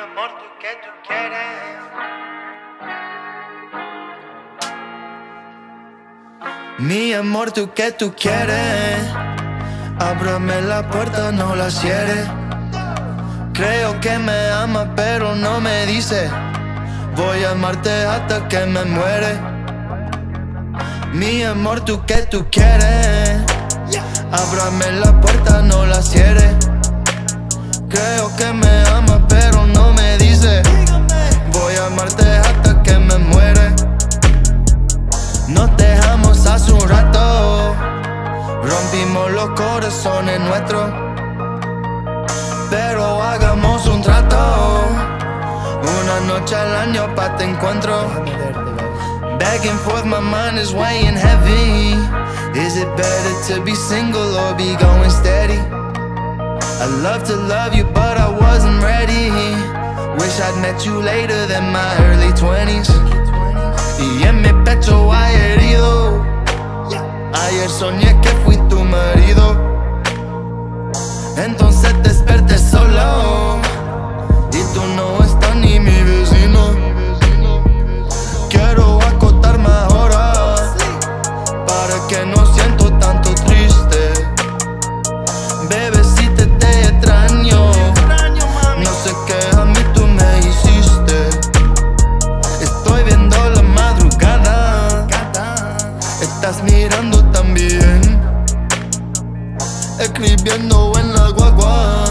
amor, tú que tú quieres. Mi amor, tú que tú quieres. Ábrame la puerta, no la cierres. Creo que me ama, pero no me dice. Voy a amarte hasta que me muere. Mi amor, tú que tú quieres. Ábrame la puerta, no la cierres. Creo que me ama, Nos dejamos hace un rato. Rompimos los corazones nuestros. Pero hagamos un trato. Una noche al año pa' te encuentro. Back and forth, my mind is weighing heavy. Is it better to be single or be going steady? I love to love you, but I wasn't ready. Wish I'd met you later than my early 20s. Y en mi pecho hay herido. Ayer soñé que fui tu marido. Entonces desperté solo. Y tú no estás ni mi vecino. Quiero acotarme ahora. Para que no siento También. Escribiendo en la guagua.